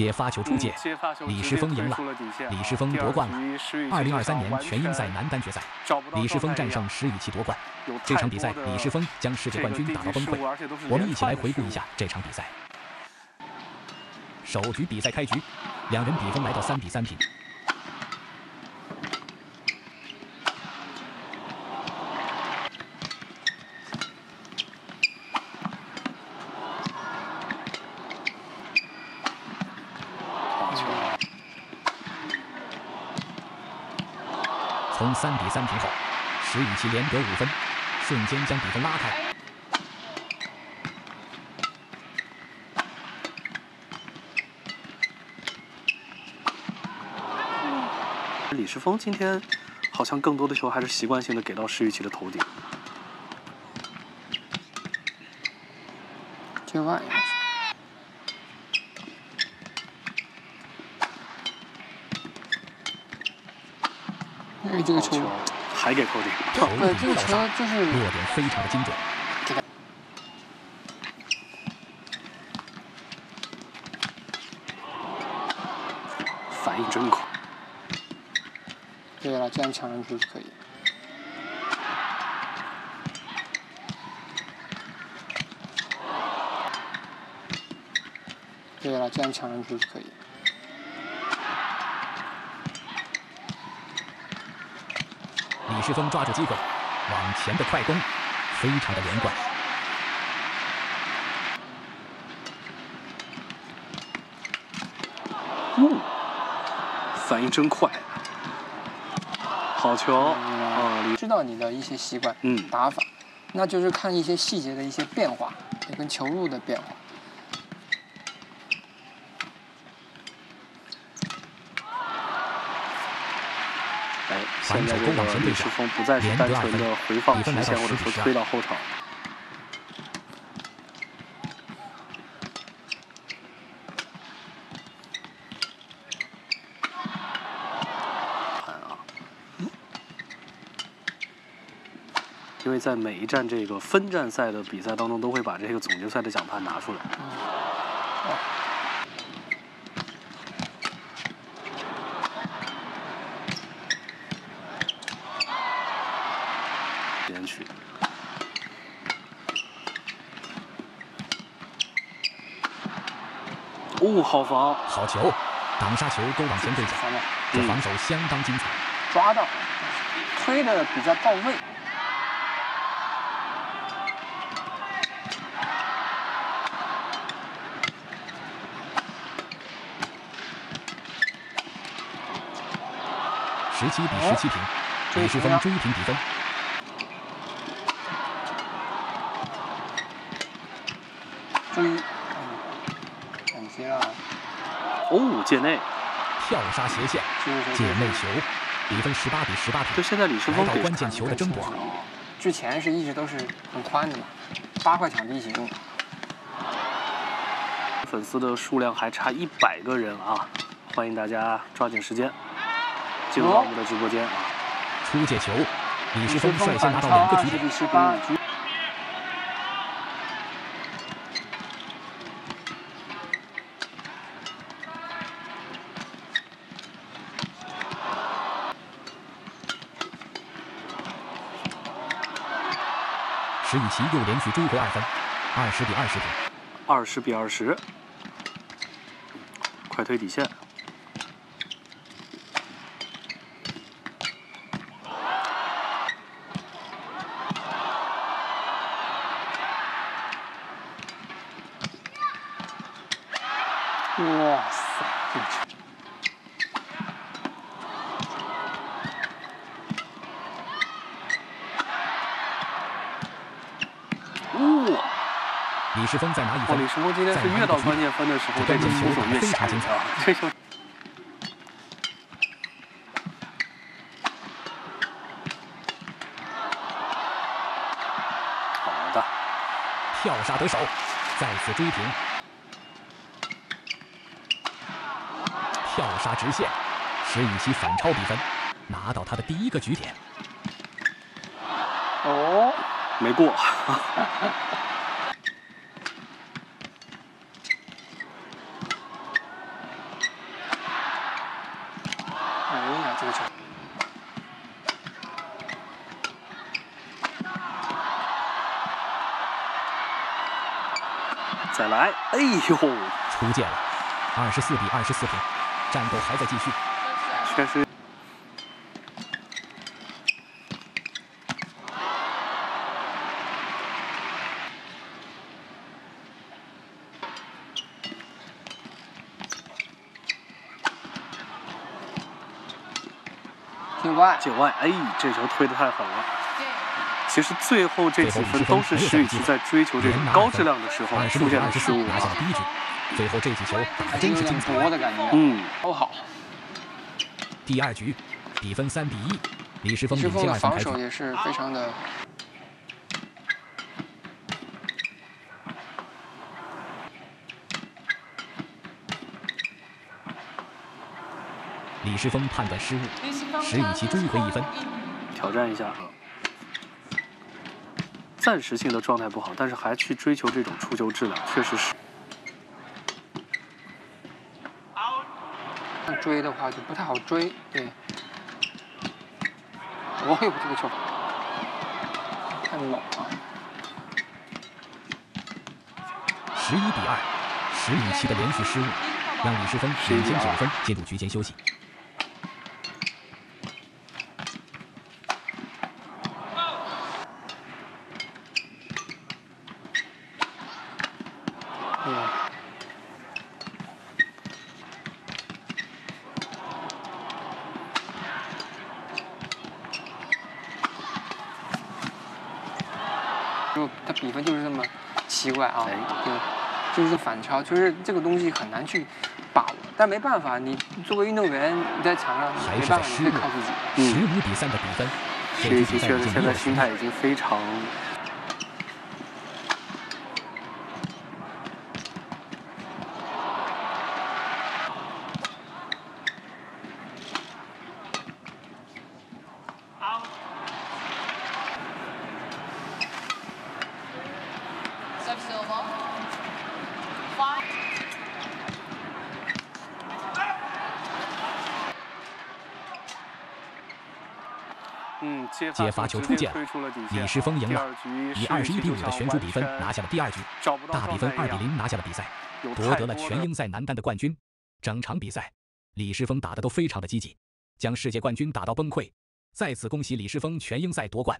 接发球出界，李世峰赢了，李世峰夺冠了。二零二三年全英赛男单决赛，李世峰战胜石宇奇夺冠。这场比赛，李世峰将世界冠军打到崩溃。我们一起来回顾一下这场比赛。首局比赛开局，两人比分来到三比三平。从三比三平后，石宇奇连得五分，瞬间将比分拉开。李世峰今天好像更多的球还是习惯性的给到石宇奇的头顶。哎，这个球还给扣点，对，这个球就是落点非常的精准。反应真快。对了，这样抢上去就可以。对了，这样抢上去就可以。李世峰抓住机会，往前的快攻，非常的连贯。嗯，反应真快，好球啊！知道你的一些习惯，嗯，打法，那就是看一些细节的一些变化，也跟球路的变化。现在这个李世峰不再是单纯的回放直线或者说推到后场。看啊，因为在每一站这个分站赛的比赛当中，都会把这个总决赛的奖牌拿出来。连取。哦，好防，好球，挡杀球都往前对角，这防守相当精彩。抓到，推的比较到位。十七比十七平，李世峰追平比分。追，嗯，感谢啊！哦，界内，跳杀斜线，界内球，比分十八比十八平。就现在李世峰来到关键球的争夺。之前是一直都是很宽的嘛，八块场地一起用。粉丝的数量还差一百个人啊！欢迎大家抓紧时间进入到我们的直播间啊！出界球，李世峰率先拿到两个局石宇奇又连续追回二分，二十比二十平，二十比二十，快推底线。哇塞！哇！李世峰再拿一分。李世峰今天是越到关键分的时候，这个球种越吓人啊！这球。好的，跳杀得手，再次追平。跳杀直线，石宇奇反超比分，拿到他的第一个局点。哦。没过，再来，哎呦，出界了，二十四比二十四平，战斗还在继续。确实。九外，九外，哎，这球推的太狠了。其实最后这几分都是石宇奇在追求这种高质量的时候出现的失误拿下了第一局。最后这几球打的真是精彩的感觉，嗯，都好。第二局，比分三比一，李世峰领先二分开防守也是非常的。李世峰判断失误，石宇奇追回一分。挑战一下。暂时性的状态不好，但是还去追求这种出球质量，确实是。追的话就不太好追，对。哦呦，这个球太猛了！十一比二，石宇奇的连续失误，让李世分领先九分，进入局间休息。就它比分就是这么奇怪啊，就就是反超，就是这个东西很难去把握。但没办法，你作为运动员，你在场上没办法，你得靠自己。十五比三的比分，这一局确实现在心态已经非常。嗯，接发球出界了，李诗峰赢了，以二十一比五的悬殊比分拿下了第二局，大比分二比零拿下了比赛，夺得了全英赛男单的冠军。整场比赛，李诗峰打得都非常的积极，将世界冠军打到崩溃。再次恭喜李诗峰全英赛夺冠。